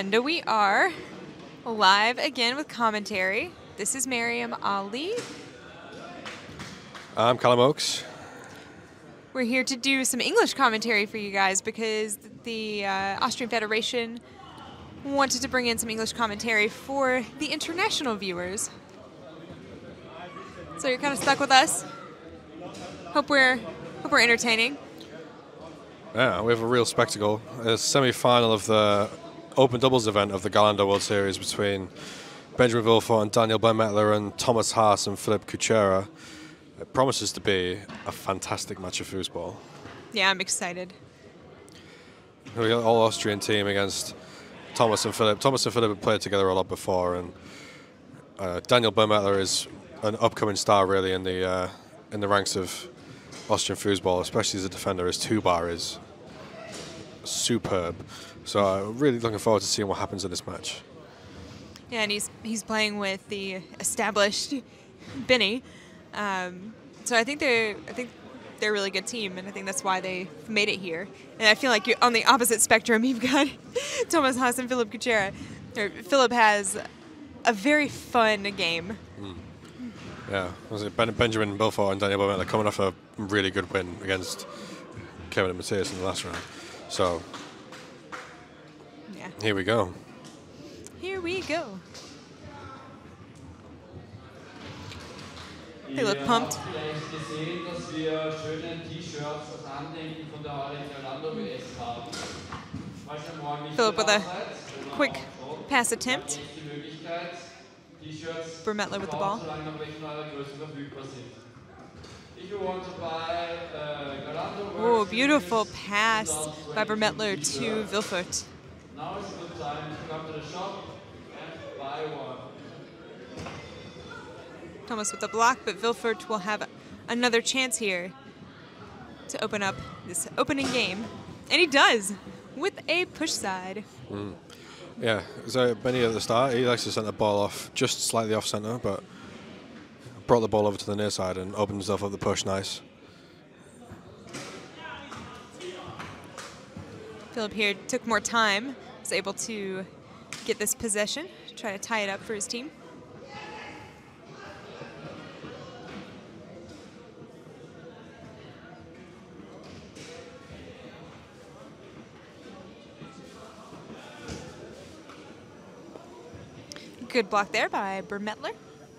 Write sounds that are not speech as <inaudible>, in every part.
And we are live again with commentary. This is Maryam Aly. I'm Callum Oakes. We're here to do some English commentary for you guys because the uh, Austrian Federation wanted to bring in some English commentary for the international viewers. So you're kind of stuck with us. Hope we're hope we're entertaining. Yeah, we have a real spectacle. A semi-final of the open doubles event of the Garlando World Series between Benjamin Willfort and Daniel Burmetler and Thomas Haas and Phillip Kucera. It promises to be a fantastic match of foosball. Yeah, I'm excited. We got all Austrian team against Thomas and Philip. Thomas and Philip have played together a lot before, and uh, Daniel Burmetler is an upcoming star really in the uh, in the ranks of Austrian foosball, especially as a defender. His two bar is superb. So I'm uh, really looking forward to seeing what happens in this match. Yeah, and he's he's playing with the established <laughs> Benny. Um, so I think they're I think they're a really good team, and I think that's why they made it here. And I feel like you're on the opposite spectrum. <laughs> You've got Thomas Haas and Phillip Kucera. Philip has a very fun game. Mm. Yeah, was it ben, Benjamin Willfort and Daniel Bowman? coming off a really good win against Kevin and Matthias in the last round. So, yeah. here we go. Here we go. They look pumped. Philip with a quick pass attempt. Burmetler with the ball. Oh, beautiful pass by Burmetler to Willfort. Now is a good time to come to the shop and buy one. Thomas with the block, but Willfort will have another chance here to open up this opening game. And he does with a push side. Mm. Yeah, so Benny at the start, he likes to send the ball off just slightly off centre, but brought the ball over to the near side and opened himself up the push nice. Philip here took more time, able to get this possession, try to tie it up for his team. Good block there by Burmetler.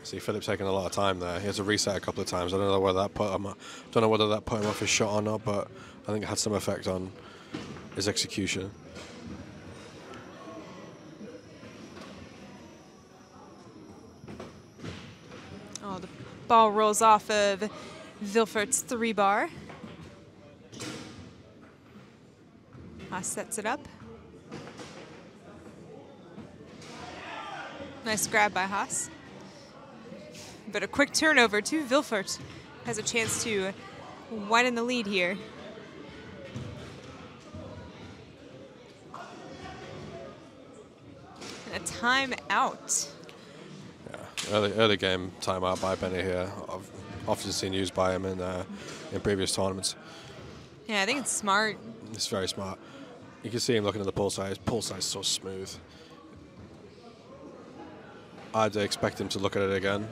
See Philip's taking a lot of time there. He has to reset a couple of times. I don't know whether that put him. Don't know whether that put him off his shot or not, but I think it had some effect on his execution. Oh, the ball rolls off of Willfort's three bar. Haas sets it up. Nice grab by Haas. But a quick turnover to Willfort. Has a chance to widen the lead here. And a timeout. Early, early game timeout by Benny here. I've often seen used by him in, uh, in previous tournaments. Yeah, I think it's smart. It's very smart. You can see him looking at the pull size. Pull size so smooth. I'd expect him to look at it again.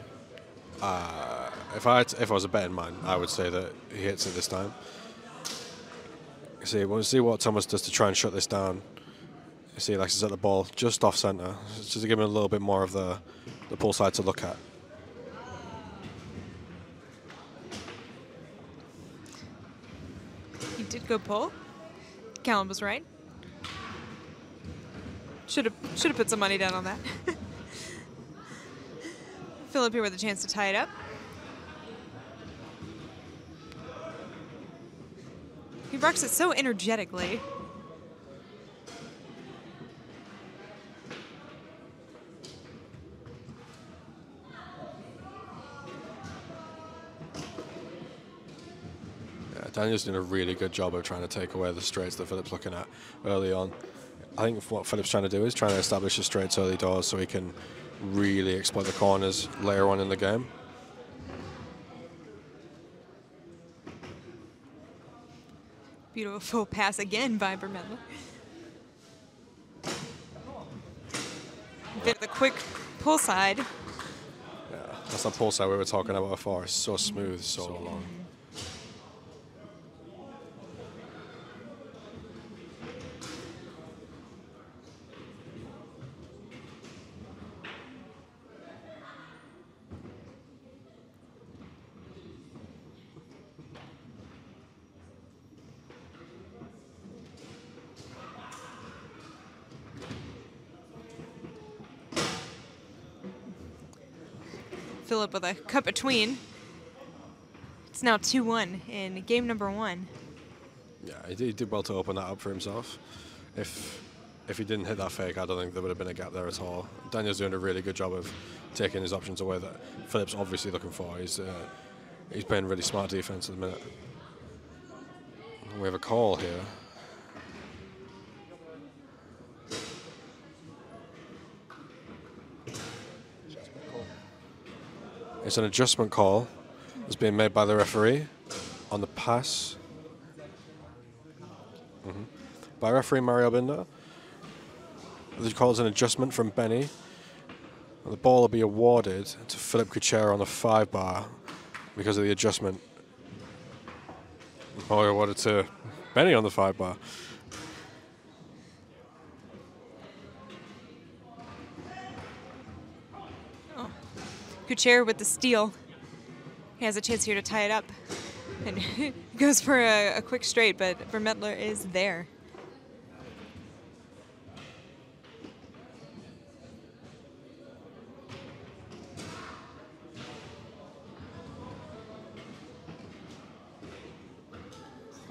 Uh, if I if I was a betting man, I would say that he hits it this time. See, we'll see what Thomas does to try and shut this down. You see, like he's at the ball just off centre, just to give him a little bit more of the the pull side to look at. He did go pull. Callum was right. Should have should have put some money down on that. <laughs> Philip here with a chance to tie it up. He rocks it so energetically. Daniel's doing a really good job of trying to take away the straights that Philip's looking at early on. I think what Philip's trying to do is trying to establish the straights early doors so he can really exploit the corners later on in the game. Beautiful pass again by Burmetler. Bit of the quick pull side. Yeah, that's that pull side we were talking about before. It's so smooth, so long. Philip with a cut between. It's now 2-1 in game number one. Yeah, he did, he did well to open that up for himself. If if he didn't hit that fake, I don't think there would have been a gap there at all. Daniel's doing a really good job of taking his options away that Philip's obviously looking for. He's uh, he's playing really smart defense at the minute. We have a call here. It's an adjustment call that's being made by the referee on the pass Mhm. by referee Mario Binder. The call is an adjustment from Benny. And the ball will be awarded to Phillip Kucera on the five bar because of the adjustment. Ball awarded to Benny on the five bar. Kucera with the steal. He has a chance here to tie it up. And <laughs> goes for a, a quick straight, but Burmetler is there.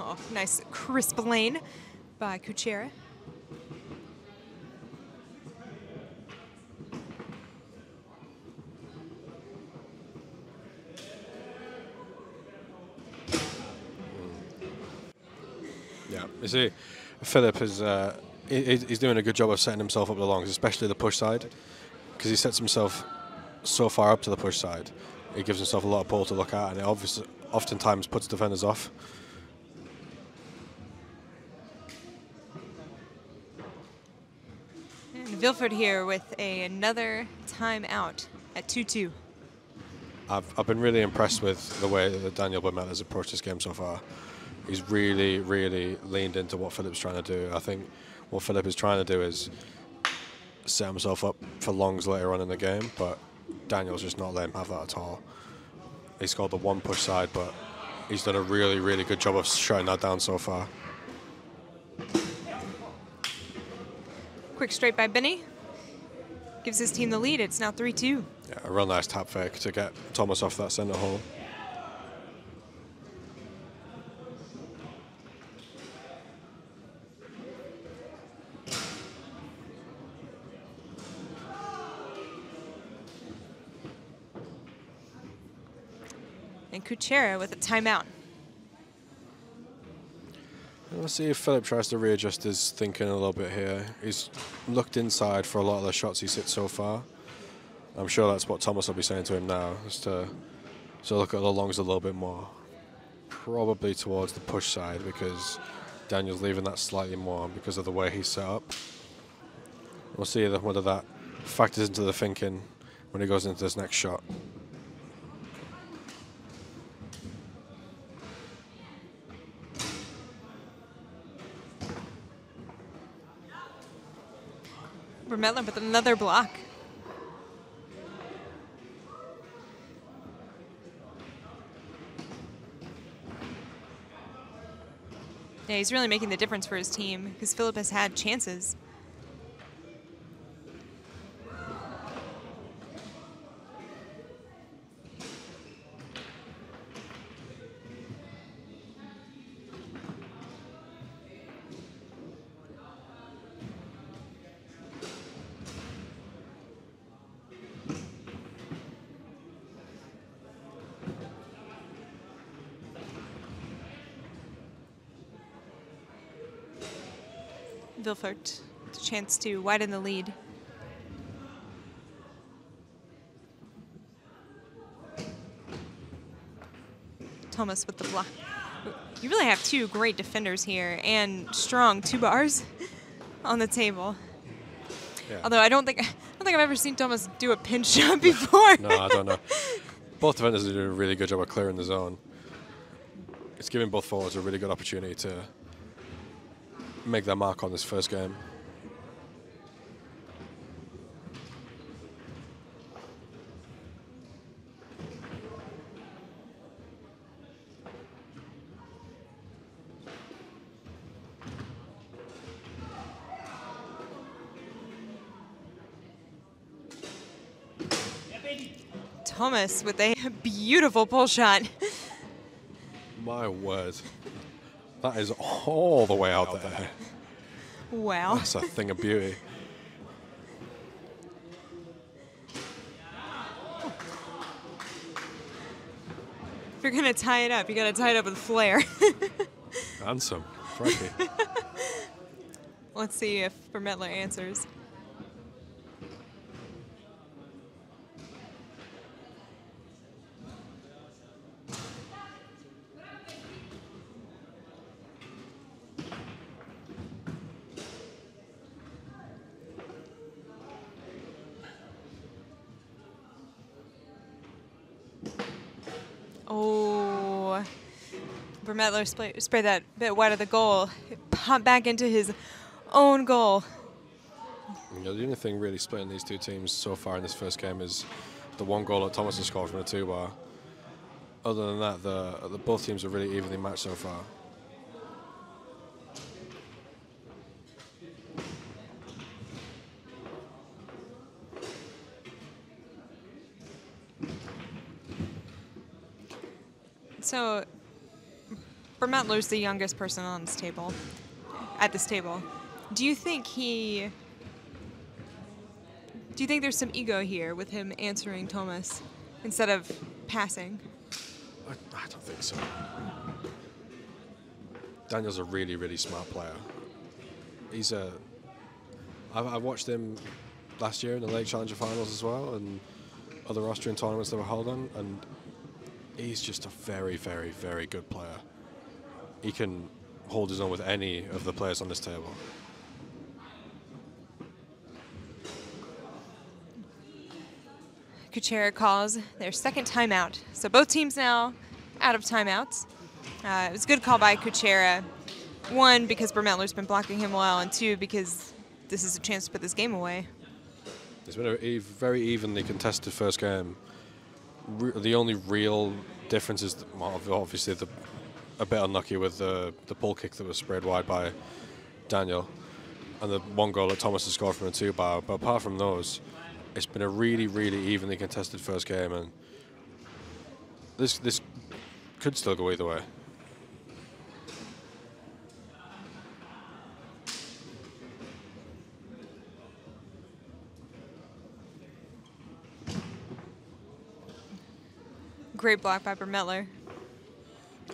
Oh, nice crisp lane by Kucera. Yeah, you see, Philip is uh, he, he's doing a good job of setting himself up the longs, especially the push side, because he sets himself so far up to the push side. He gives himself a lot of pull to look at, and it obviously oftentimes puts defenders off. And Willfort here with a, another timeout at 2-2. I've, I've been really impressed with the way that Daniel Bumel has approached this game so far. He's really, really leaned into what Philip's trying to do. I think what Philip is trying to do is set himself up for longs later on in the game, but Daniel's just not letting him have that at all. He scored the one push side, but he's done a really, really good job of shutting that down so far. Quick straight by Benny. Gives his team the lead. It's now 3-2. Yeah, a real nice tap fake to get Thomas off that centre hole. Kucera with a timeout. Let's see if Philip tries to readjust his thinking a little bit here. He's looked inside for a lot of the shots he's hit so far. I'm sure that's what Thomas will be saying to him now, is to, to look at the longs a little bit more. Probably towards the push side because Daniel's leaving that slightly more because of the way he's set up. We'll see whether that factors into the thinking when he goes into this next shot. Burmetler with another block. Yeah, he's really making the difference for his team because Philip has had chances. Willfort, a chance to widen the lead. Thomas with the block. You really have two great defenders here and strong two bars on the table. Yeah. Although I don't think I don't think I've ever seen Thomas do a pinch <laughs> shot before. No, I don't know. both defenders are doing a really good job of clearing the zone. It's giving both forwards a really good opportunity to make their mark on this first game. Thomas with a <laughs> beautiful pull shot. My word. That is all the way out there. Wow. That's a thing of beauty. If you're gonna tie it up, you gotta tie it up with flair. <laughs> Handsome. Crikey. Let's see if Burmetler answers. Oh, Burmetler spray, that bit wide of the goal. It popped back into his own goal. You know, the only thing really splitting these two teams so far in this first game is the one goal that Thomas has scored from the two bar. Other than that, the, the both teams are really evenly matched so far. So, Burmetler's the youngest person on this table, at this table. Do you think he? Do you think there's some ego here with him answering Thomas instead of passing? I, I don't think so. Daniel's a really, really smart player. He's a. I've, I watched him last year in the Lake Challenger finals as well, and other Austrian tournaments that were held on, and he's just a very, very, very good player. He can hold his own with any of the players on this table. Kucera calls their second timeout. So both teams now out of timeouts. Uh, it was a good call by Kucera. One, because Burmetler's been blocking him well, and two, because this is a chance to put this game away. It's been a very evenly contested first game. The only real difference is, well, obviously, the, a bit unlucky with the, the pull kick that was sprayed wide by Daniel, and the one goal that Thomas has scored from a two bar. But apart from those, it's been a really, really evenly contested first game, and this this could still go either way. Great block by Burmetler.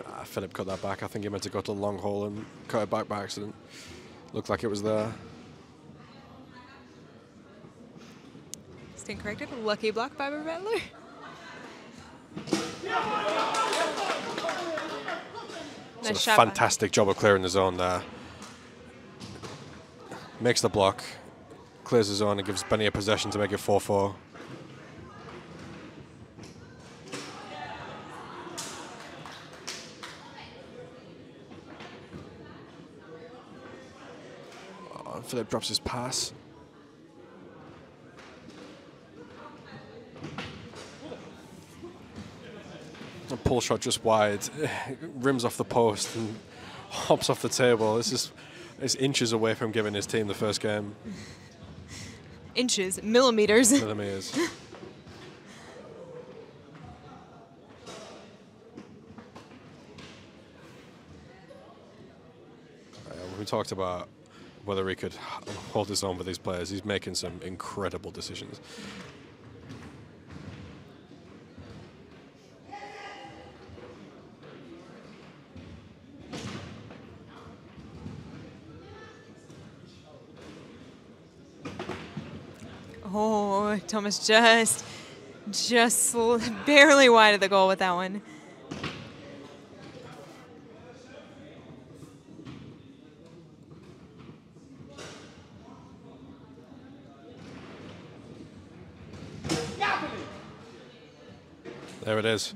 Ah, Philip cut that back. I think he meant to go to the long hole and cut it back by accident. Looked like it was there. Stand corrected. Lucky block by Burmetler. It's Nice a shot. by- fantastic job of clearing the zone there. Makes the block, clears the zone, and gives Benny a possession to make it 4 Philip drops his pass. A pull shot just wide, <sighs> rims off the post and <laughs> hops off the table. This is it's inches away from giving his team the first game. Inches, millimeters. <laughs> Millimeters. <laughs> Uh, we talked about whether he could hold his own with these players. He's making some incredible decisions. Oh, Thomas just, just barely wide of the goal with that one. There it is.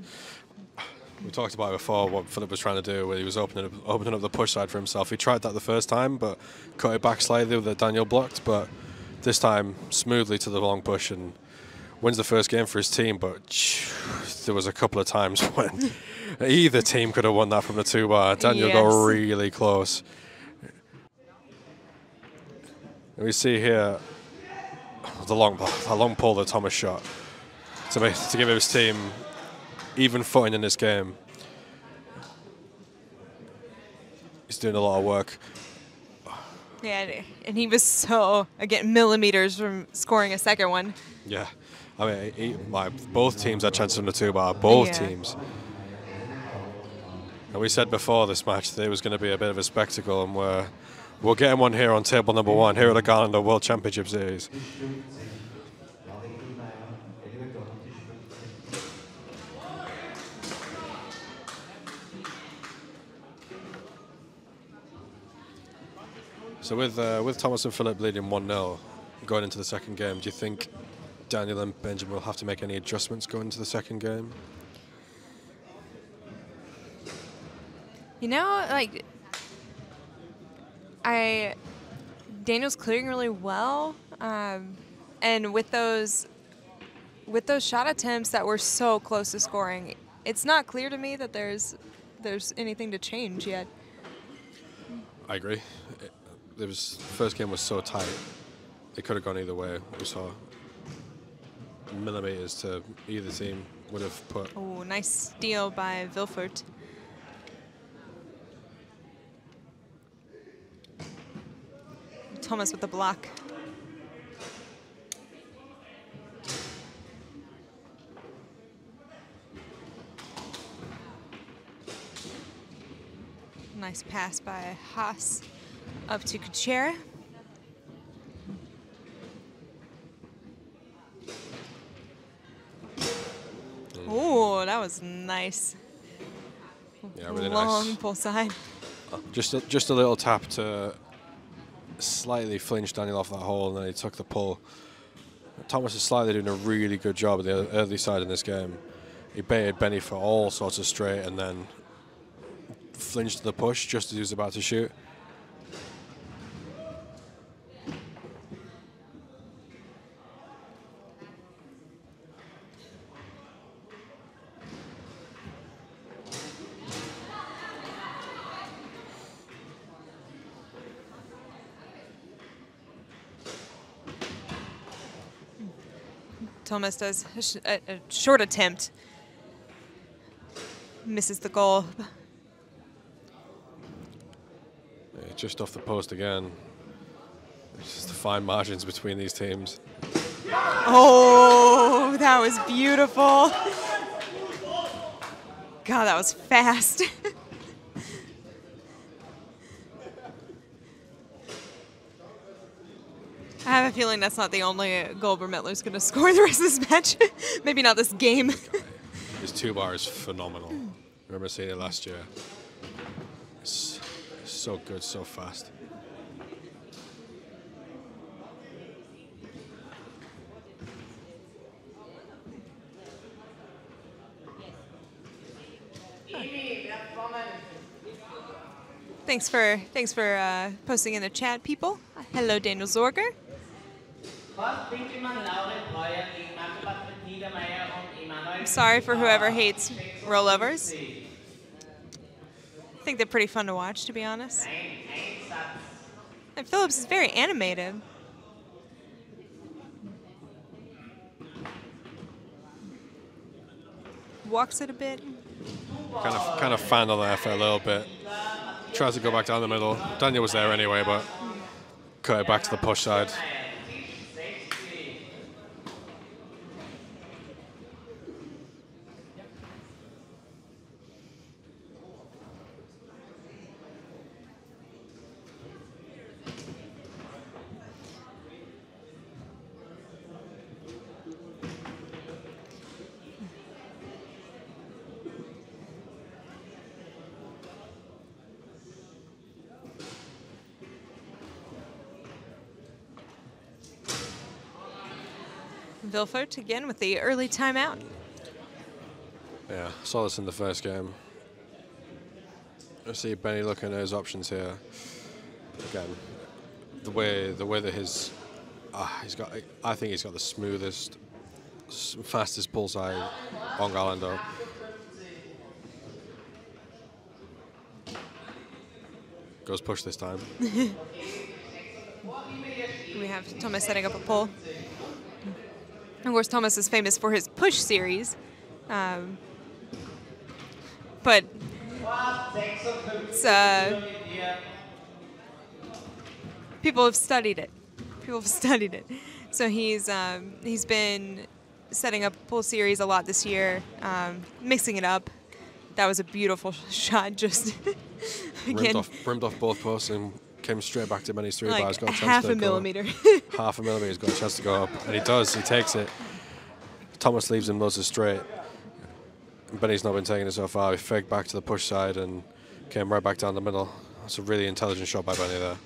We talked about it before what Philip was trying to do, where he was opening up, opening up the push side for himself. He tried that the first time, but cut it back slightly that Daniel blocked. But this time, smoothly to the long push and wins the first game for his team. But there was a couple of times <laughs> when either team could have won that from the two bar. Daniel Yes. got really close. And we see here the long, the long pull that Thomas shot to make, to give his team even footing in this game. He's doing a lot of work. Yeah, and- he was so again millimeters from scoring a second one. Yeah, I mean, he, my, both teams had chances on the two bar. Both Yeah. teams. And we said before this match that it was going to be a bit of a spectacle, and we're we're getting one here on table number one here at the Garlando World Championship Series. So with uh, with Thomas and Philip leading one 0 going into the second game, do you think Daniel and Benjamin will have to make any adjustments going into the second game? You know, like I Daniel's clearing really well, um, and with those with those shot attempts that were so close to scoring, it's not clear to me that there's there's anything to change yet. I agree. It, it was the first game was so tight; it could have gone either way. We saw millimeters to either team would have put. Oh, nice steal by Willfort. Thomas with the block. Nice pass by Haas up to Kucera. Oh, that was nice. Yeah, really Long nice. pull side. Uh, just a, just a little tap to slightly flinch Daniel off that hole, and then he took the pull. Thomas is slightly doing a really good job at the early side in this game. He baited Benny for all sorts of straight, and then flinched the push just as he was about to shoot. Thomas does a, sh- a, a short attempt. Misses the goal. Yeah, just off the post again. It's just the fine margins between these teams. Oh, that was beautiful. God, that was fast. <laughs> I have a feeling that's not the only goal Burmetler's going to score the rest of this match. <laughs> Maybe not this game. His two bar is phenomenal. remember seeing it last year. It's so good, so fast. thanks for thanks for uh, posting in the chat, people. Hello, Daniel Zorger. I'm sorry for whoever hates rollovers. I think they're pretty fun to watch, to be honest. And Phillips is very animated. Walks it a bit. Kind of, kind of fanned on there for a little bit. Tries to go back down the middle. Daniel was there anyway, but cut it back to the push side. Willfort again with the early timeout. Yeah, saw this in the first game. I see Benny looking at his options here. Again, the way the way that his uh, he's got, I think he's got the smoothest, fastest bullseye on Garlando. Goes push this time. <laughs> We have Thomas setting up a pull. Of course, Thomas is famous for his push series. Um, but it's, uh, people have studied it. People have <laughs> studied it. So he's um, he's been setting up pull series a lot this year, um, mixing it up. That was a beautiful <laughs> shot. Just Rimmed again, off, rimmed off both posts and came straight back to Benny's three like bars. Got a chance half to a millimeter. <laughs> half a millimeter. He's got a chance to go up, and he does. He takes it. Thomas leaves him Moses straight. Benny's not been taking it so far. He faked back to the push side and came right back down the middle. That's a really intelligent shot by Benny there.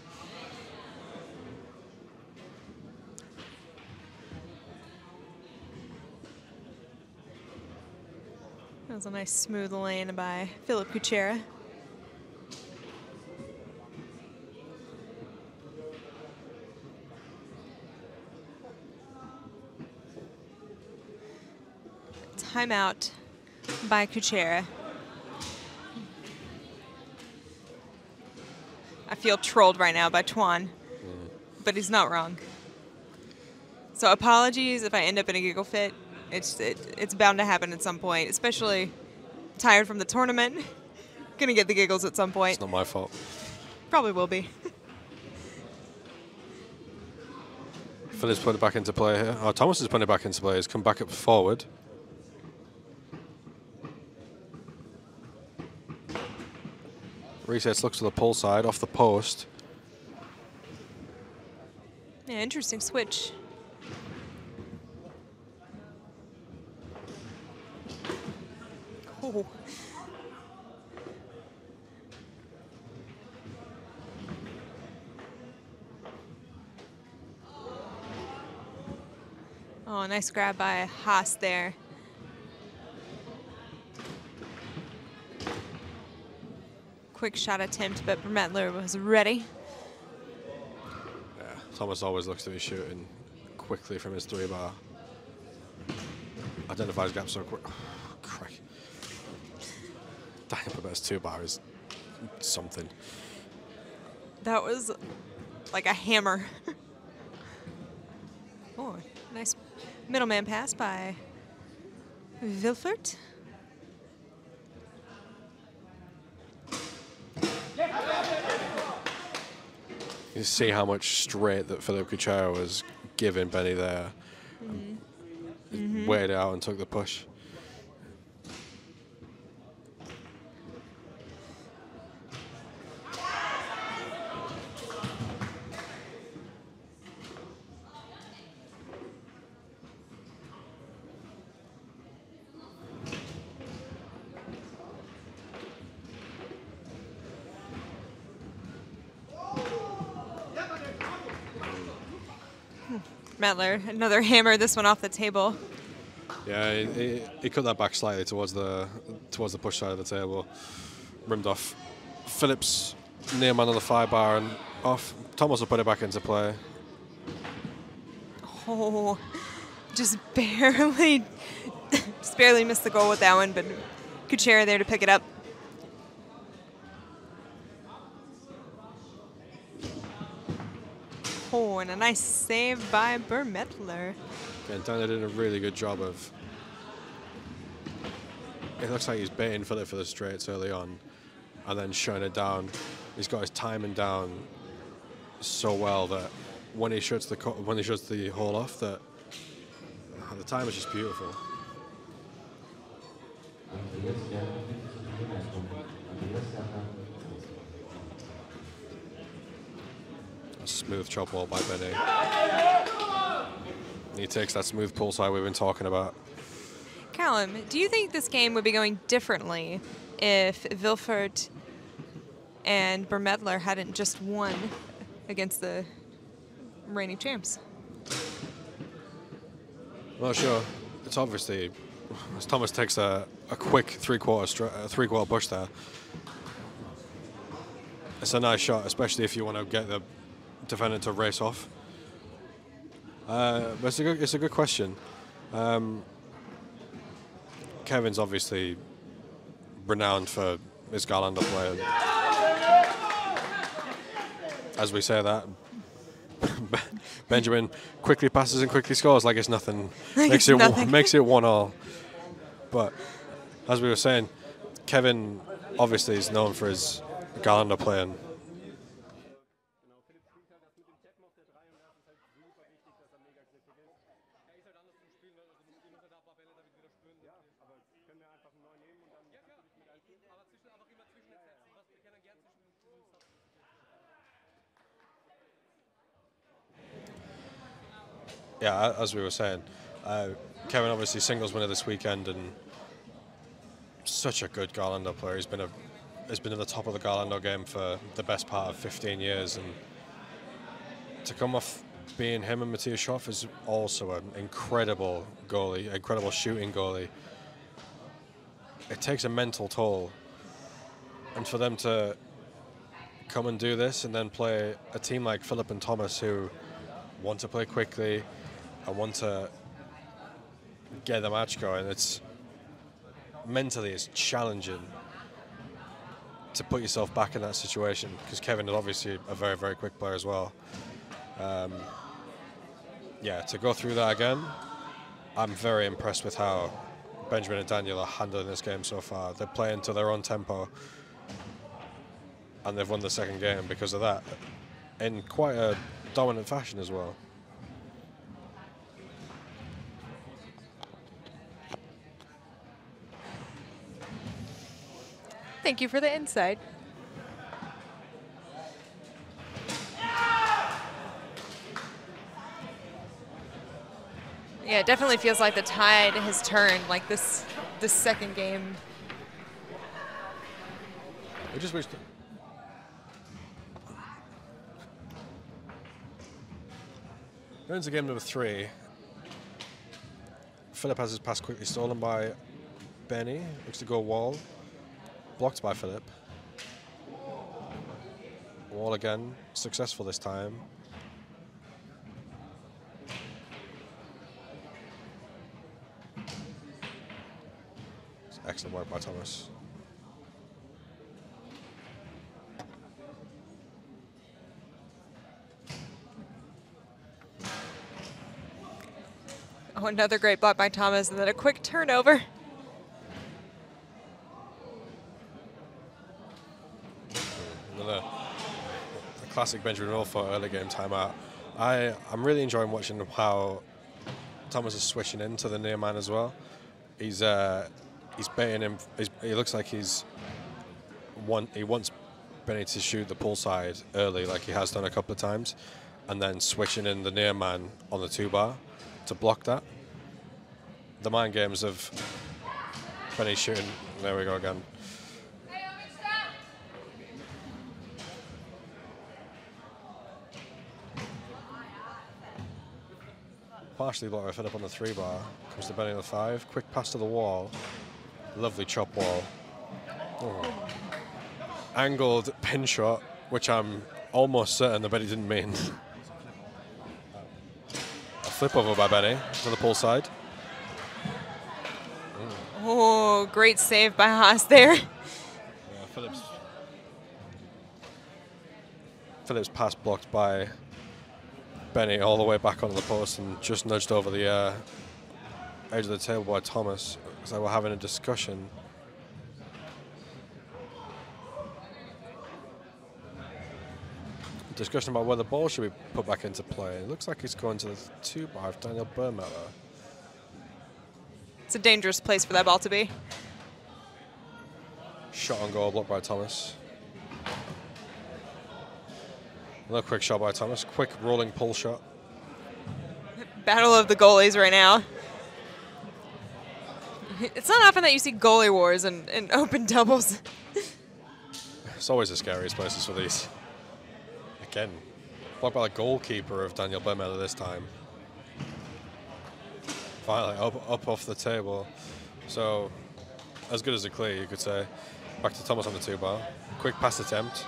That was a nice smooth lane by Phillip Kucera. Timeout by Kucera. I feel trolled right now by Twan, but he's not wrong. So apologies if I end up in a giggle fit. It's it, it's bound to happen at some point, especially tired from the tournament. <laughs> Gonna get the giggles at some point. It's not my fault. Probably will be. Phillips put it back into play here. Oh, Thomas is putting it back into play. He's come back up forward. Resets looks to the pull side off the post. Yeah, interesting switch. Oh. Oh, nice grab by Haas there. Quick shot attempt, but Burmetler was ready. Yeah, Thomas always looks to be shooting quickly from his three bar. Identifies gaps so quick. Crack. Daniel Babette's two bar is something. That was like a hammer. <laughs> oh, nice middleman pass by Willfort. You see how much straight that Phillip Kucera was giving Benny there. Mm-hmm. Weighed it out and took the push. Another hammer, this one off the table. Yeah, he, he, he cut that back slightly towards the towards the push side of the table. Rimmed off. Phillips near man on the five bar and off. Thomas will put it back into play. Oh, just barely, <laughs> just barely missed the goal with that one, but Kucera there to pick it up. Oh, and a nice save by Burmetler. And Daniel did a really good job of. It looks like he's baiting Philip for the straights early on, and then shutting it down. He's got his timing down so well that when he shuts the co- when he shuts the hole off, that uh, the time is just beautiful. A smooth chop ball by Benny. He takes that smooth pull side we've been talking about. Callum, do you think this game would be going differently if Willfort and Burmetler hadn't just won against the reigning champs? Well, sure. It's obviously as Thomas takes a, a quick three quarter uh, three quarter push there. It's a nice shot, especially if you want to get the defender to race off. Uh, but it's a good, it's a good question. Um, Kevin's obviously renowned for his Garlando play. As we say that, <laughs> Benjamin quickly passes and quickly scores like it's nothing. <laughs> Like makes it's it nothing. One, makes it one all. But as we were saying, Kevin obviously is known for his Garlando playing. Yeah, as we were saying, uh, Kevin obviously singles winner this weekend and such a good Garlando player. He's been a has been at the top of the Garlando game for the best part of 15 years, and to come off being him and Matthias Schoff is also an incredible goalie, incredible shooting goalie. It takes a mental toll, and for them to come and do this and then play a team like Philip and Thomas who want to play quickly and want to get the match going. It's mentally it's challenging to put yourself back in that situation because Kevin is obviously a very very quick player as well. Um, yeah, to go through that again, I'm very impressed with how Benjamin and Daniel are handling this game so far. They're playing to their own tempo, and they've won the second game because of that, in quite a dominant fashion as well. Thank you for the insight. Yeah, it definitely feels like the tide has turned. Like this, this second game. I just wish. That Going into game number three. Philip has his pass quickly stolen by Benny. Looks to go wall. Blocked by Philip. Wall again. Successful this time. Excellent work by Thomas. Oh, another great block by Thomas, and then a quick turnover. Another a classic Benjamin Willfort early game timeout. I, I'm really enjoying watching how Thomas is switching into the near man as well. He's uh, he's baiting him. He's, he looks like he's want he wants Benny to shoot the pull side early, like he has done a couple of times, and then switching in the near man on the two bar to block that. The mind games of Benny shooting. There we go again. Partially blocked by Philip on the three bar. Comes to Benny on the five. Quick pass to the wall. Lovely chop wall. Oh. Angled pin shot, which I'm almost certain the Benny didn't mean. A flip over by Benny to the pull side. Oh, great save by Haas there. <laughs> Yeah, Phillips. Phillips pass blocked by Benny all the way back onto the post and just nudged over the uh, edge of the table by Thomas. So we're having a discussion. Discussion about whether the ball should be put back into play. It looks like it's going to the two by Daniel Burmetler. It's a dangerous place for that ball to be. Shot on goal blocked by Thomas. Another quick shot by Thomas. Quick rolling pull shot. Battle of the goalies right now. It's not often that you see goalie wars in, in open <laughs> doubles. It's always the scariest places for these. Again, blocked by the goalkeeper of Daniel Burmetler this time. Finally, up, up off the table. So, as good as a clear, you could say. Back to Thomas on the two bar. Quick pass attempt.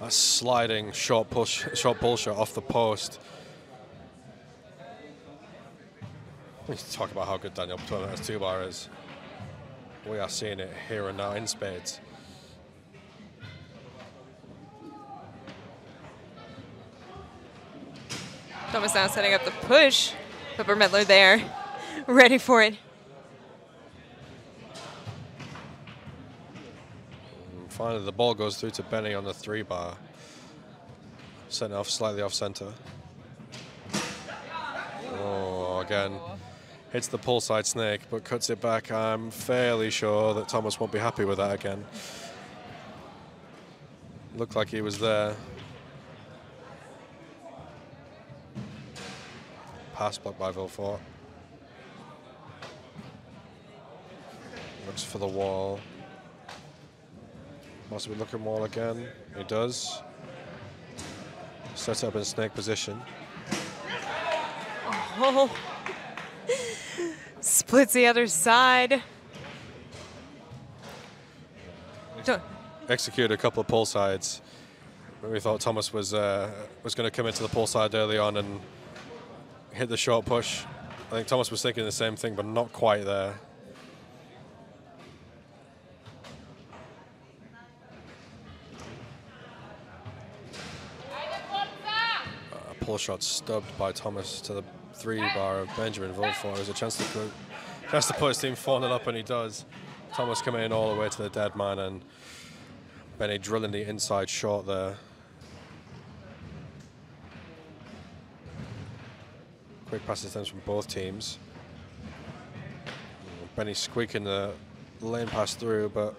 A sliding short push, short pull shot off the post. We need to talk about how good Daniel Torres two bar is. We are seeing it here and now in spades. Thomas now setting up the push. Burmetler there, <laughs> ready for it. Finally, the ball goes through to Benny on the three bar. Sent off slightly off center. Oh, again. Hits the pull side snake, but cuts it back. I'm fairly sure that Thomas won't be happy with that again. Looked like he was there. Pass blocked by Willfort. Looks for the wall. Possibly looking wall again. He does. Sets up in snake position. Oh. Splits the other side. Don't- Executed a couple of pull sides. We thought Thomas was uh, was going to come into the pull side early on and hit the short push. I think Thomas was thinking the same thing, but not quite there. Pull shot stubbed by Thomas to the three bar of Benjamin Willfort. There's a chance to put, chance to put his team 4 up, and he does. Thomas coming in all the way to the dead man, and Benny drilling the inside shot there. Quick pass attempts from both teams. Benny squeaking the lane pass through, but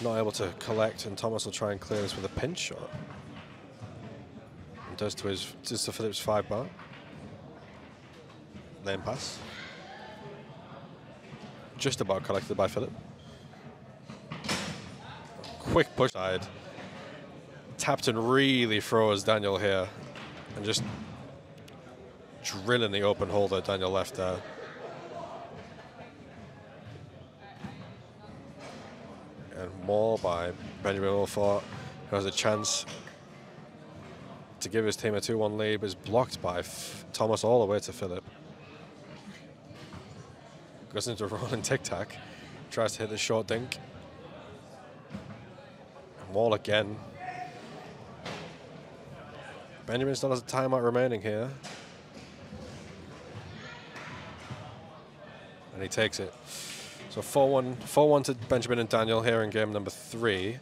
not able to collect, and Thomas will try and clear this with a pinch shot. Does to his to Phillips five bar. Lane pass. Just about collected by Philip. Quick push side. Tapton really throws Daniel here and just drilling the open hole that Daniel left there. And more by Benjamin Willfort, who has a chance to give his team a 2-1 lead, is blocked by F Thomas all the way to Philip. Goes into <laughs> rolling tic-tac, tries to hit the short dink. And Wall again. Benjamin still has a timeout remaining here. And he takes it. So 4-1 4-1 to Benjamin and Daniel here in game number three.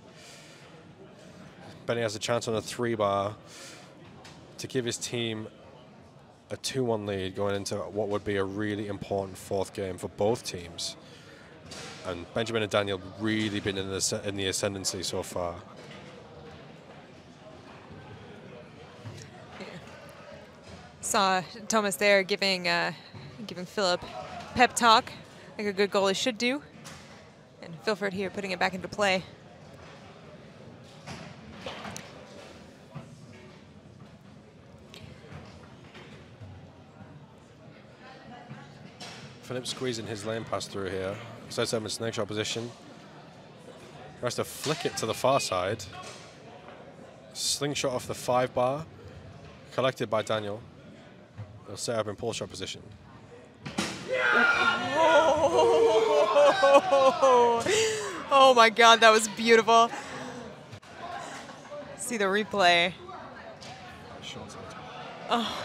Benny has a chance on a three bar to give his team a 2-1 lead going into what would be a really important fourth game for both teams. And Benjamin and Daniel really been in the, in the ascendancy so far. Saw Thomas there giving uh, giving Philip pep talk, like a good goalie should do. And Willfort here putting it back into play. Philip squeezing his lane pass through here. Sets up in snake shot position. Tries to flick it to the far side. Slingshot off the five bar. Collected by Daniel. He'll set up in pull shot position. <laughs> Oh my god, that was beautiful. See the replay. Oh.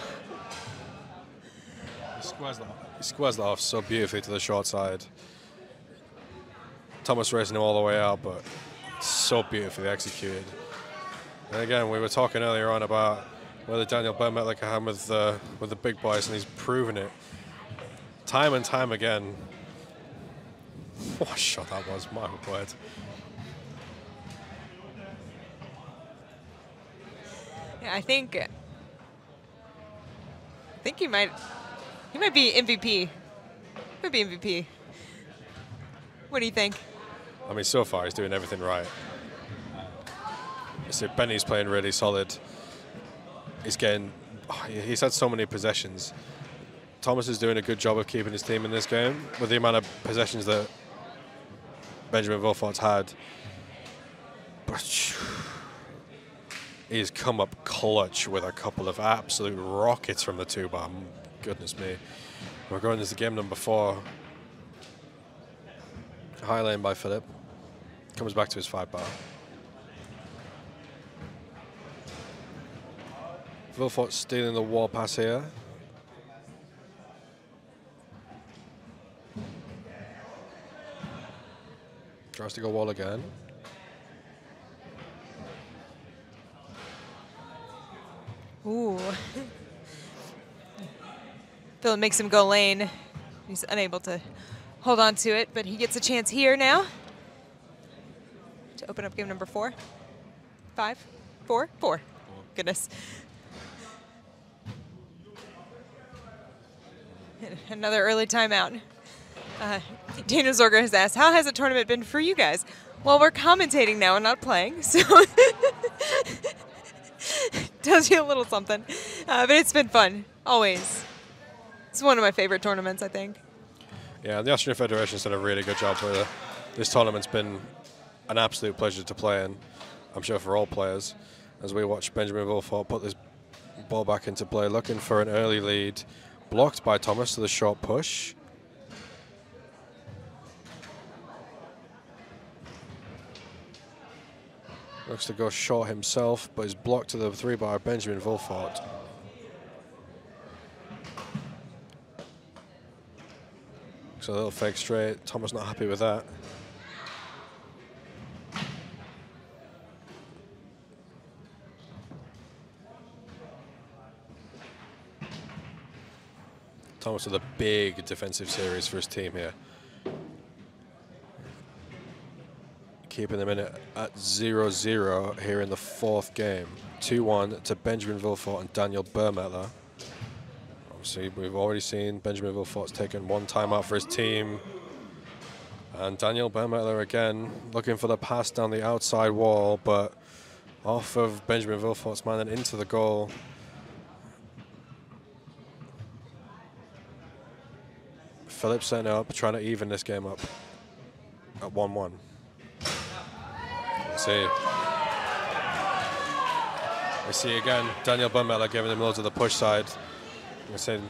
He squares, that, he squares that off so beautifully to the short side. Thomas racing him all the way out, but so beautifully executed. And again, we were talking earlier on about whether Daniel Burmet can have with uh, with the big boys, and he's proven it time and time again. What a shot that was, my word. Yeah, I think I think he might he might be MVP. He Might be MVP. What do you think? I mean, so far he's doing everything right. So Benny's playing really solid. He's getting. oh, he's had so many possessions. Thomas is doing a good job of keeping his team in this game with the amount of possessions that Benjamin Willfort's had. But he's come up clutch with a couple of absolute rockets from the two bar. Goodness me. We're going into game number four. High lane by Philip. Comes back to his five bar. Willfort stealing the wall pass here. Tries to go wall again. Ooh. <laughs> Philip makes him go lane. He's unable to hold on to it, but he gets a chance here now to open up game number four. Five, four, four. Goodness. <laughs> Another early timeout. Uh, Daniel Zorger has asked, how has the tournament been for you guys? Well, we're commentating now and not playing, <laughs> so <laughs> tells you a little something. Uh, but it's been fun, always. It's one of my favorite tournaments, I think. Yeah, the Austrian Federation's done a really good job with it. This tournament's been an absolute pleasure to play in, I'm sure for all players, as we watch Benjamin Willfort put this ball back into play, looking for an early lead, blocked by Thomas to the short push. Looks to go short himself, but is blocked to the three by Benjamin Willfort. So a little fake straight. Thomas not happy with that. Thomas with a big defensive series for his team here. Keeping them in at 0-0 here in the fourth game. 2-1 to Benjamin Willfort and Daniel Burmetler. Obviously, we've already seen Benjamin Willfort's taken one timeout for his team. And Daniel Burmetler again looking for the pass down the outside wall, but off of Benjamin Willfort's man and into the goal. Philip setting up, trying to even this game up at 1-1. Let's see. We see again Daniel Burmetler giving him loads of the push side. I saying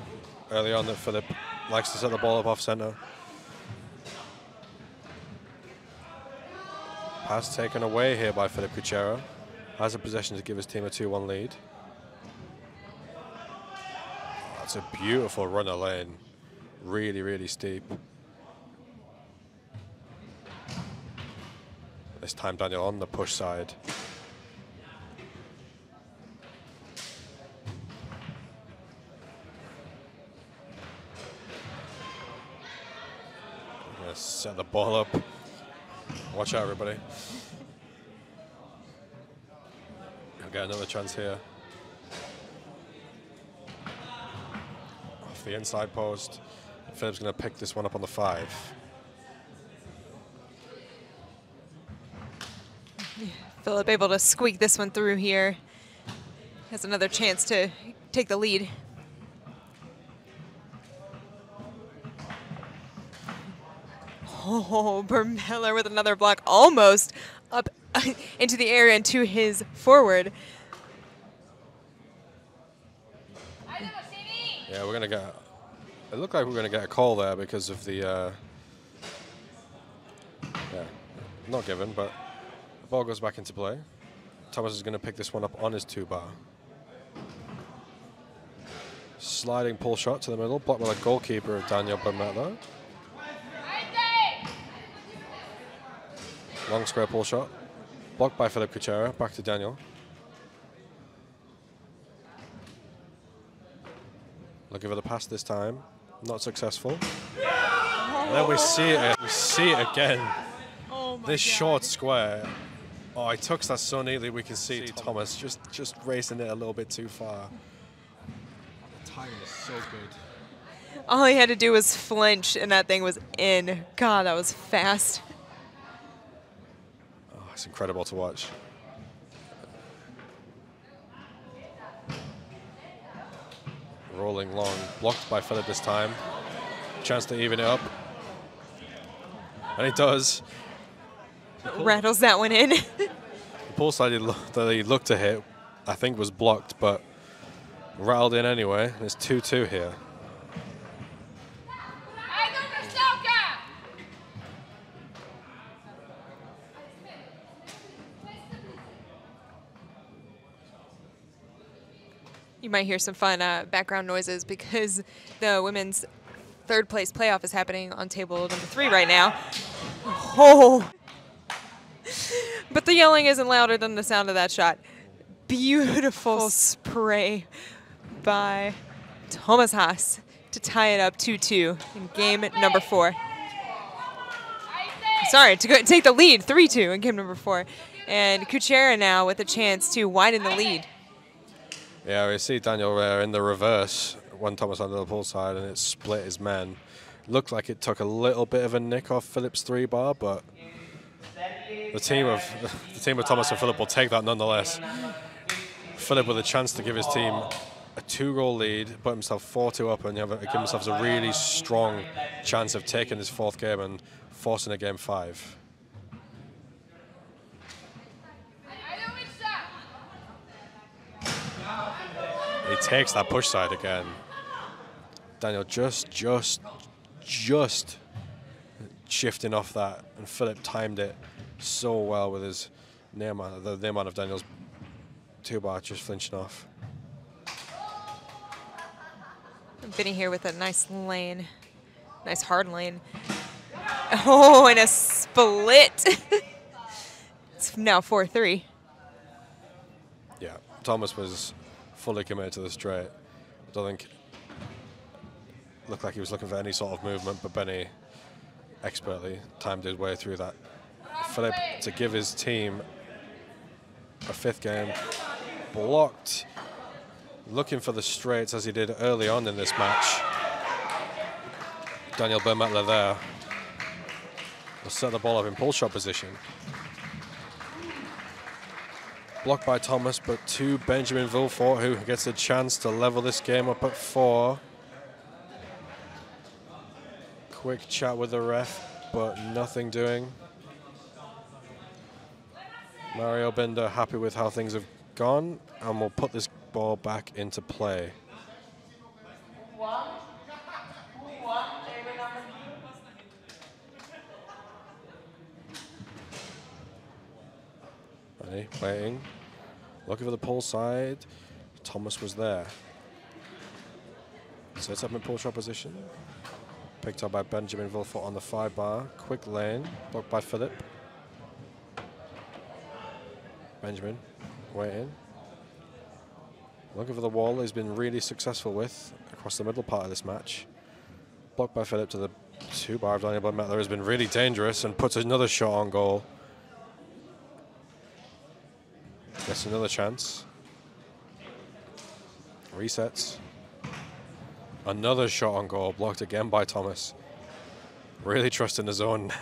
early on that Philip likes to set the ball up off centre. Pass taken away here by Phillip Kucera. Has a possession to give his team a 2-1 lead. That's a beautiful runner lane. Really, really steep. This time Daniel on the push side. Set the ball up. Watch out, everybody. We'll get another chance here. Off the inside post. Philip's going to pick this one up on the five. <laughs> Philip able to squeak this one through here. Has another chance to take the lead. Oh, Burmetler with another block almost up <laughs> into the air and to his forward. Yeah, we're going to get. It looked like we're going to get a call there because of the. Uh, yeah, not given, but the ball goes back into play. Thomas is going to pick this one up on his two bar. Sliding pull shot to the middle, blocked by the goalkeeper Daniel Burmetler. Long square pull shot, blocked by Phillip Kucera, back to Daniel. Looking for the pass this time, not successful. And then we see it, we see it again. Oh This short square. Oh, he tucks that so neatly. We can see Thomas just just racing it a little bit too far. The timing is so good. All he had to do was flinch, and that thing was in. God, that was fast it's incredible to watch. Rolling long, blocked by Philip this time. Chance to even it up. And he does. Rattles that one in. <laughs> the pull side he that he looked to hit, I think was blocked, but rattled in anyway. It's 2-2 here. Might hear some fun uh, background noises because <laughs> the women's third place playoff is happening on table number three right now. Oh. <laughs> But the yelling isn't louder than the sound of that shot. Beautiful spray by Thomas Haas to tie it up 2-2 in game number four. Sorry, to go, take the lead 3-2 in game number four. And Kucera now with a chance to widen the lead. Yeah, we see Daniel Rare in the reverse, one Thomas under the pull side, and it split his men. Looked like it took a little bit of a nick off Phillips three bar, but the team of <laughs> the team of Thomas and Philip will take that nonetheless. Philip with a chance to give his team a two-goal lead, put himself 4-2 up, and give himself a really strong chance of taking this fourth game and forcing a game five. He takes that push side again. Daniel just, just, just shifting off that, and Philip timed it so well with his near man, the near man of Daniel's two bar just flinching off. Vinny here with a nice lane, nice hard lane. Oh, and a split. <laughs> it's now 4-3. Yeah, Thomas was fully committed to the straight. I don't think looked like he was looking for any sort of movement, but Benny expertly timed his way through that. Philip to give his team a fifth game blocked, looking for the straights as he did early on in this match. Daniel Burmetler there will set the ball up in pull shot position. Blocked by Thomas, but to Benjamin Willfort, who gets a chance to level this game up at four. Quick chat with the ref, but nothing doing. Mario Bender happy with how things have gone, and we'll put this ball back into play. Ready, waiting, looking for the pull side. Thomas was there. Sets up in pull shot position. Picked up by Benjamin Willfort on the five bar. Quick lane, blocked by Philip. Benjamin, waiting. Looking for the wall he's been really successful with across the middle part of this match. Blocked by Philip to the two bar of Daniel Metler has been really dangerous and puts another shot on goal. Gets another chance. Resets. Another shot on goal, blocked again by Thomas. Really trusting the zone. <laughs>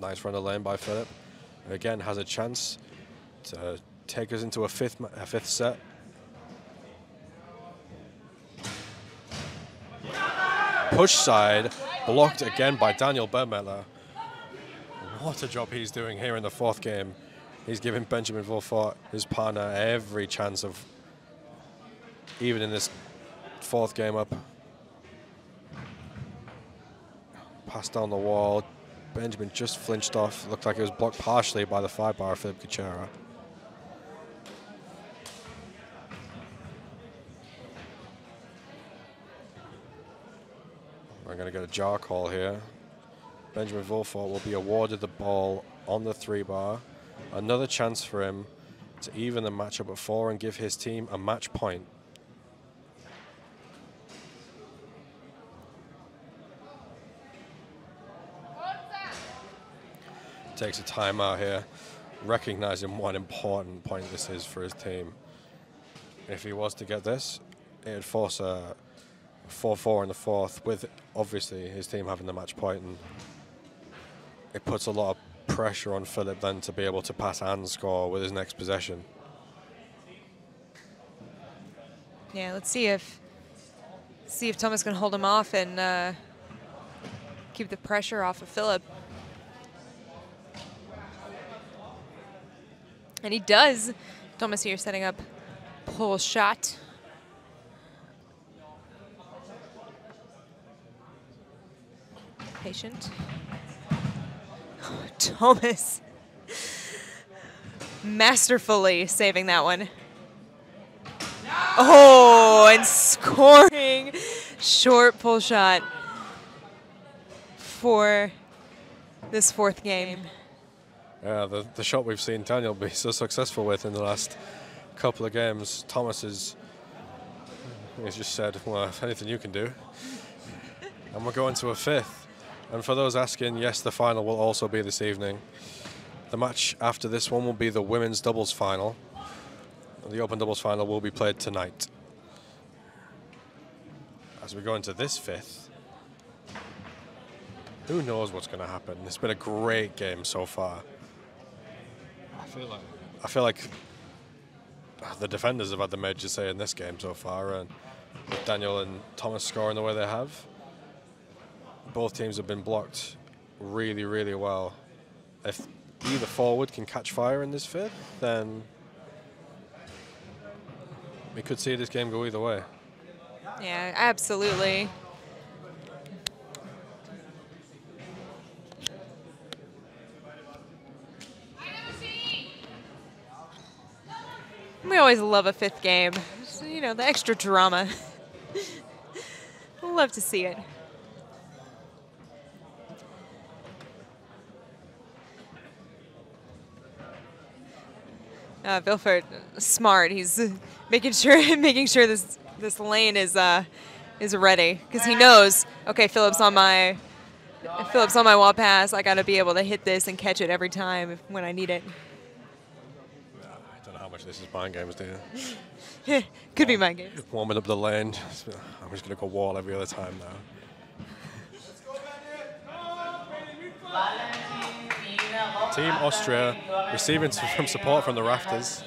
nice run of lane by Philip. Again, has a chance to take us into a fifth, a fifth set. Push side, blocked again by Daniel Burmetler. What a job he's doing here in the fourth game. He's giving Benjamin Willfort, his partner, every chance of, even in this fourth game up. Pass down the wall. Benjamin just flinched off. Looked like it was blocked partially by the five bar of Phillip Kucera. Going to get a jar call here. Benjamin Willfort will be awarded the ball on the three bar. Another chance for him to even the matchup at four and give his team a match point. Takes a timeout here, recognizing what an important point this is for his team. If he was to get this, it'd force a 4-4 in the fourth, with obviously his team having the match point, and it puts a lot of pressure on Philip then to be able to pass and score with his next possession. Yeah, let's see if see if Thomas can hold him off and uh, keep the pressure off of Philip. And he does. Thomas here setting up pull shot. Patient. <laughs> Thomas masterfully saving that one. Oh, and scoring short pull shot for this fourth game. Yeah, the, the shot we've seen Daniel be so successful with in the last couple of games, Thomas is, he's just said, well, if anything you can do. And we're going to a fifth. And for those asking, yes, the final will also be this evening. The match after this one will be the women's doubles final. The open doubles final will be played tonight. As we go into this fifth, who knows what's going to happen? It's been a great game so far. I feel like I feel like the defenders have had the major say in this game so far, and Daniel and Thomas scoring the way they have, both teams have been blocked really, really well. If either forward can catch fire in this fifth, then we could see this game go either way. Yeah, absolutely. We always love a fifth game. You know, the extra drama. <laughs> Love to see it. Uh, Willfort, smart. He's uh, <laughs> making sure <laughs> making sure this this lane is uh is ready because he knows. Okay, Phillips on my Phillips on my wall pass. I got to be able to hit this and catch it every time if, when I need it. I don't know how much this is mind games, do you? <laughs> Could be my game. Warming up the lane. I'm just going to go wall every other time now. Team Austria receiving some support from the rafters.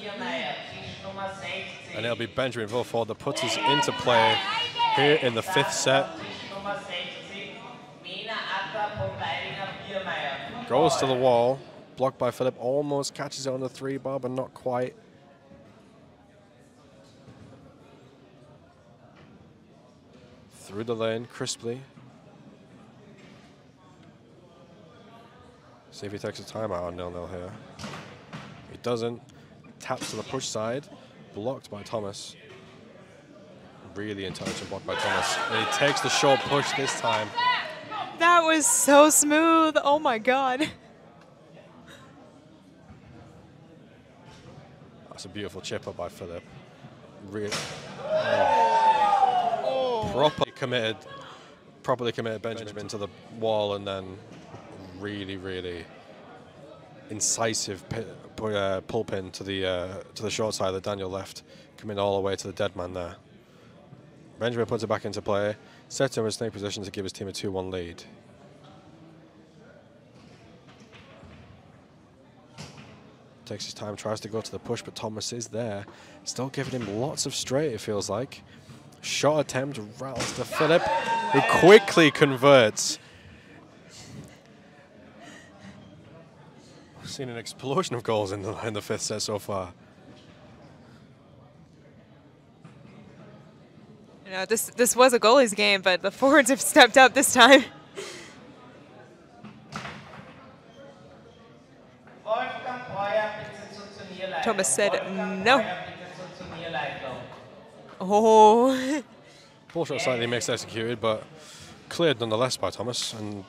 And it'll be Benjamin Willfort that puts us into play here in the fifth set. Goes to the wall, blocked by Philip, almost catches it on the three bar, but not quite. Through the lane, crisply. See if he takes a timeout on nil-nil here. He doesn't. Taps to the push side, blocked by Thomas. Really intelligent block by Thomas. And he takes the short push this time. That was so smooth. Oh my god. That's a beautiful chipper by Philip. Really, oh. oh. properly committed, properly committed Benjamin to the wall, and then really, really incisive uh, pull pin to the uh, to the short side that Daniel left, coming all the way to the dead man there. Benjamin puts it back into play, sets him in snake position to give his team a 2-1 lead. Takes his time, tries to go to the push, but Thomas is there. Still giving him lots of straight, it feels like. Shot attempt rattles to Philip, who quickly converts. We've seen an explosion of goals in the, in the fifth set so far. You know, this this was a goalie's game, but the forwards have stepped up this time. Thomas said no. Oh. Ball shot slightly mixed executed, but cleared nonetheless by Thomas. And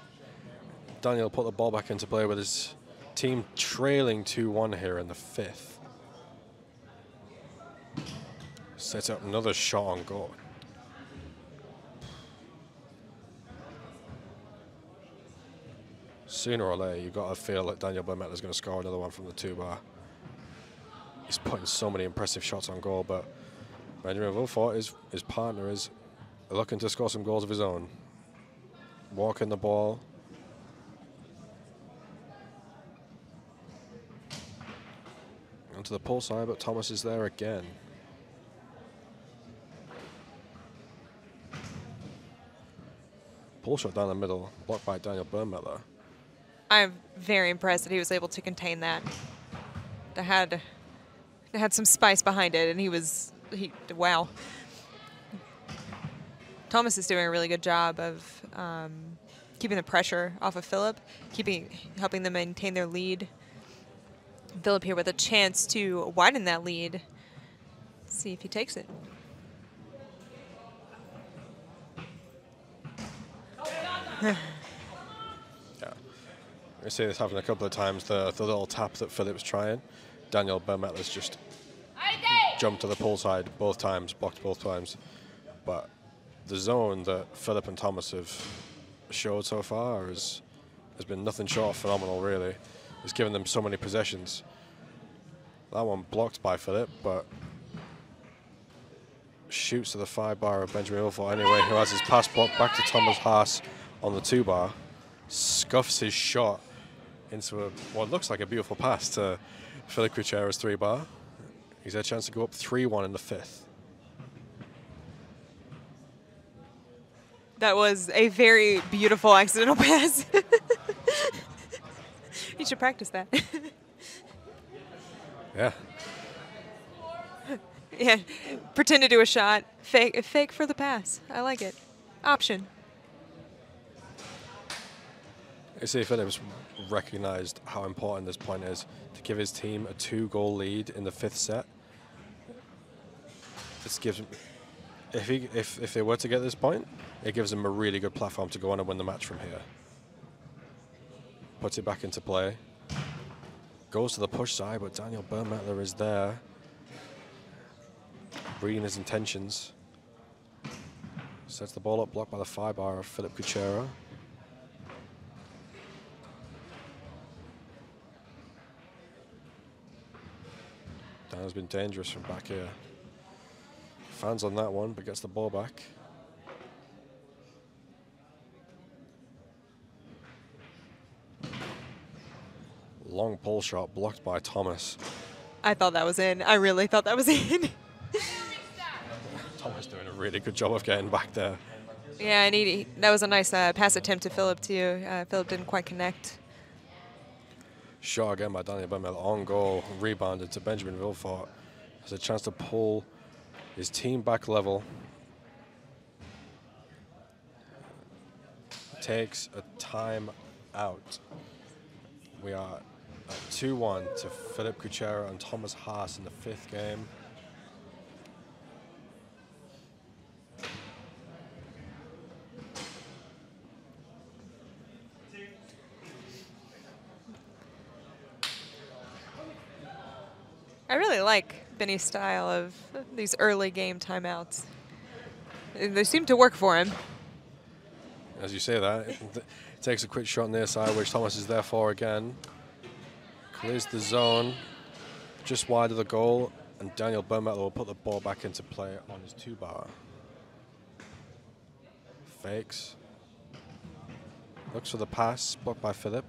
Daniel put the ball back into play with his team trailing 2-1 here in the fifth. Set up another shot on goal. Sooner or later, you've got to feel that Daniel Burnett is going to score another one from the two bar. He's putting so many impressive shots on goal, but Benjamin Willfort, his, his partner, is looking to score some goals of his own. Walking the ball. Onto the pull side, but Thomas is there again. Pull shot down the middle, blocked by Daniel Burmetler. I'm very impressed that he was able to contain that. That had that had some spice behind it, and he was he wow. Thomas is doing a really good job of um, keeping the pressure off of Philip, keeping helping them maintain their lead. Philip here with a chance to widen that lead. See if he takes it. Yeah. I see this happen a couple of times. The, the little tap that Philip's trying, Daniel Burmetler's just jumped to the pull side both times, blocked both times. But the zone that Philip and Thomas have showed so far is, has been nothing short of phenomenal, really. It's given them so many possessions. That one blocked by Philip, but shoots to the five bar of Benjamin Willfort anyway, who has his pass blocked back to Thomas Haas on the two bar, scuffs his shot into a, what looks like a beautiful pass to Phillip Kucera's three bar. He's had a chance to go up 3 1 in the fifth. That was a very beautiful accidental <laughs> pass. <laughs> you should practice that. <laughs> Yeah. <laughs> yeah, pretend to do a shot, fake, fake for the pass. I like it. Option. See, Phillips recognized how important this point is to give his team a two goal lead in the fifth set. This gives him, if, he, if, if they were to get this point, it gives them a really good platform to go on and win the match from here. Puts it back into play. Goes to the push side, but Daniel Burmetler is there. Reading his intentions. Sets the ball up, blocked by the five bar of Phillip Kucera. Dan has been dangerous from back here. Fans on that one, but gets the ball back. Long pull shot blocked by Thomas. I thought that was in. I really thought that was <laughs> in. Thomas doing a really good job of getting back there. yeah, and he, that was a nice uh, pass attempt to Philip, too. Uh, Philip didn't quite connect. Shot again by Daniel Bemmel on goal, rebounded to Benjamin Willfort. Has a chance to pull his team back level. Takes a time out. We are at 2 1 to Phillip Kucera and Thomas Haas in the fifth game. I really like Benny's style of these early game timeouts. They seem to work for him. As you say that, it takes a quick shot on their side, which Thomas is there for again. Clears the zone, just wide of the goal, and Daniel Burmetler will put the ball back into play on his two bar. Fakes. Looks for the pass, blocked by Philip.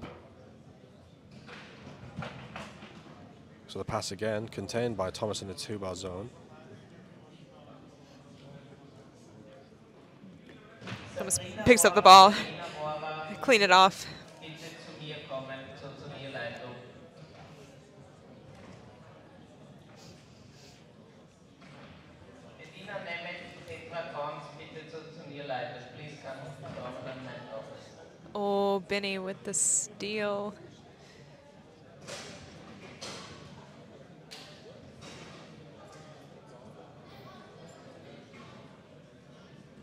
So the pass again, contained by Thomas in the two bar zone. Thomas picks up the ball, clean it off. Benny with the steal.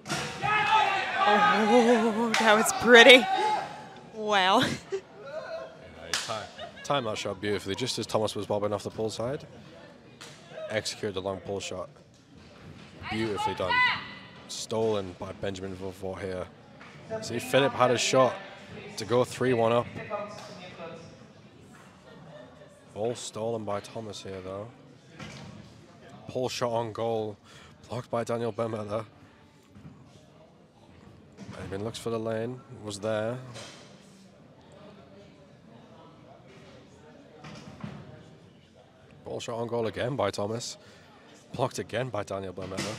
Oh, that was pretty. Wow. Time, time that shot beautifully, just as Thomas was bobbing off the pull side. Executed the long pull shot. Beautifully done. Stolen by Benjamin Vauvois here. See, Philip had a shot to go 3 1 up. Bitte kommt zu mir kurz. Ball stolen by Thomas here, though. Pull shot on goal, blocked by Daniel Bemela. Benjamin looks for the lane, was there. Ball shot on goal again by Thomas. Blocked again by Daniel Burmetler.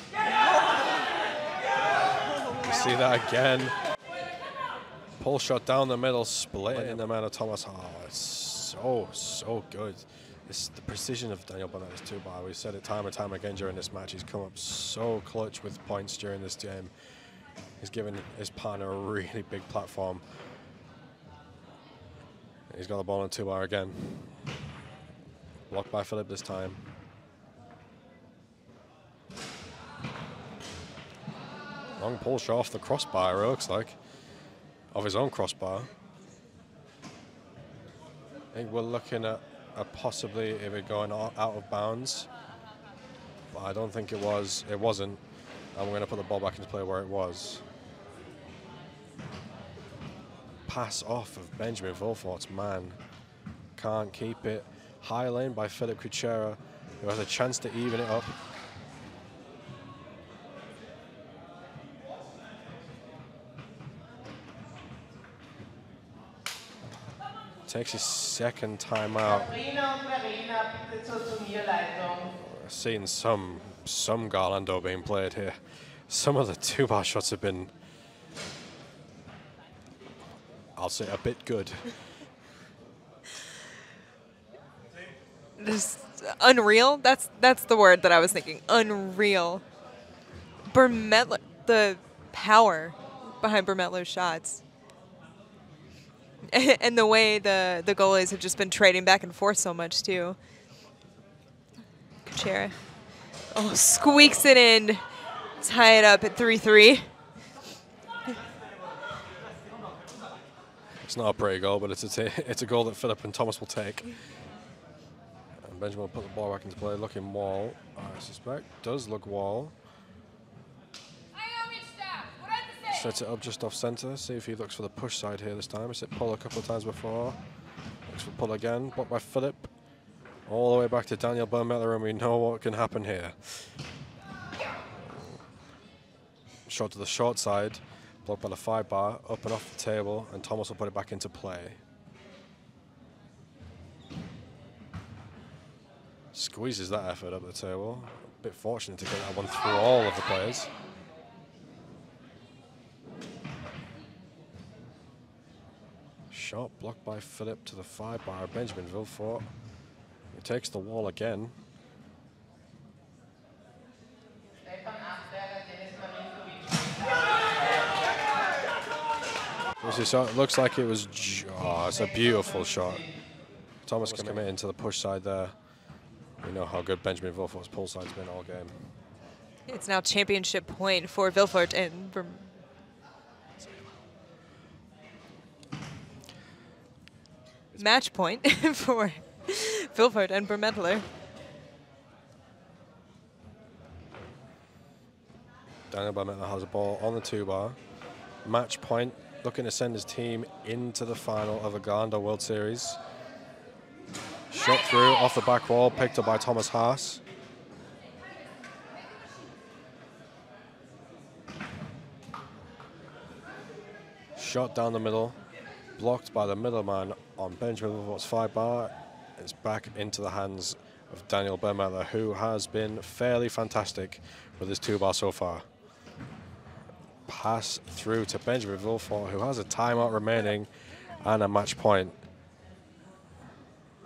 We see that again. Pull shot down the middle, split in the man of Thomas. Oh, it's so, so good. It's the precision of Daniel Burmetler's two bar. We've said it time and time again during this match. He's come up so clutch with points during this game. He's given his partner a really big platform. He's got the ball on two bar again. Blocked by Philip this time. Long pull shot off the crossbar, it looks like. Of his own crossbar. I think we're looking at a possibly if it going out of bounds. But I don't think it was. It wasn't. And we're going to put the ball back into play where it was. Pass off of Benjamin Willfort's man. Can't keep it. High lane by Phillip Kucera, who has a chance to even it up. Takes his second time out. Turnierleitung. Seeing some some Garlando being played here. Some of the two bar shots have been, I'll say, a bit good. Just unreal. That's that's the word that I was thinking. Unreal. Burmetler, the power behind Burmetler's shots, <laughs> and the way the the goalies have just been trading back and forth so much too. Kucera, oh, squeaks it in, tie it up at three three. It's not a pretty goal, but it's a <laughs> it's a goal that Philip and Thomas will take. And Benjamin will put the ball back into play, looking wall. I suspect does look wall. Sets it up just off centre. See if he looks for the push side here this time. He's hit pull a couple of times before. Looks for pull again. Blocked by Philip. All the way back to Daniel Burmetler, and we know what can happen here. Shot to the short side. Blocked by the five bar. Up and off the table, and Thomas will put it back into play. Squeezes that effort up the table. A bit fortunate to get that one through all of the players. Shot blocked by Philip to the five bar. Benjamin Willfort. He takes the wall again. Stefan Achberger, Dennis Marinkovic. This is shot it looks like it was. Oh, it's a beautiful shot. Thomas committing to the push side there. We know how good Benjamin Willfort's pull side's been all game. It's now championship point for Willfort and match point <laughs> for Willfort and Burmetler. Daniel Burmetler has a ball on the two bar. Match point, looking to send his team into the final of the Garlando World Series. Shot through off the back wall, picked up by Thomas Haas. Shot down the middle, blocked by the middleman on Benjamin Willfort's five bar. It's back into the hands of Daniel Burmetler, who has been fairly fantastic with his two bar so far. Pass through to Benjamin Willfort, who has a timeout remaining and a match point.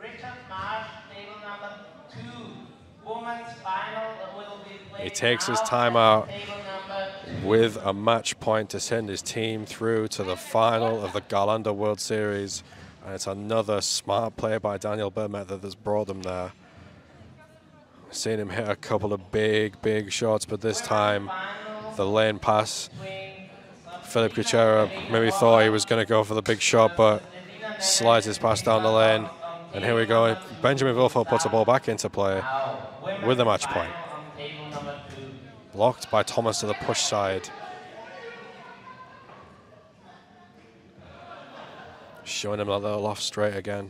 Richard Marsh, two. Women's final will be played He takes his timeout at Table number with a match point to send his team through to the final of the Garlando World Series. And it's another smart play by Daniel Burmetler that's brought them there. Seen him hit a couple of big, big shots, but this time the lane pass. Phillip Kucera maybe thought he was going to go for the big shot, but slides his pass down the lane. And here we go. Benjamin Willfort puts the ball back into play with a match point. Blocked by Thomas to the push side. Showing him that they're off straight again.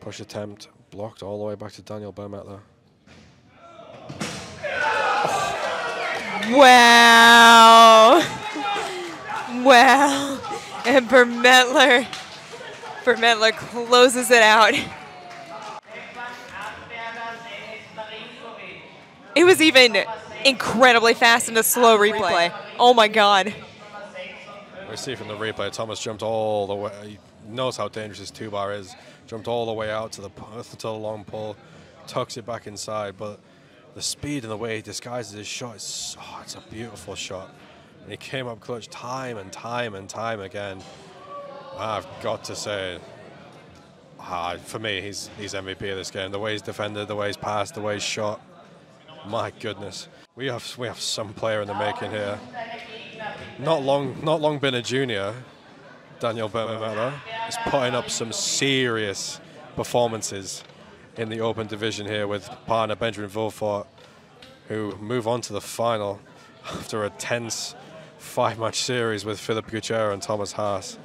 Push attempt blocked all the way back to Daniel Burmetler. Wow. Wow. And Burmetler, Burmetler closes it out. It was even incredibly fast in the slow replay. Oh my God. We see from the replay, Thomas jumped all the way. He knows how dangerous this two bar is. Jumped all the way out to the to the long pull, tucks it back inside. But the speed and the way he disguises his shot, is, oh, it's a beautiful shot. And he came up clutch time and time and time again. I've got to say, ah, for me, he's he's MVP of this game. The way he's defended, the way he's passed, the way he's shot. My goodness, we have we have some player in the making here. Not long, not long been a junior. Daniel Burmetler is putting up some serious performances in the open division here with partner Benjamin Willfort, who move on to the final <laughs> after a tense five-match series with Phillip Kucera and Thomas Haas.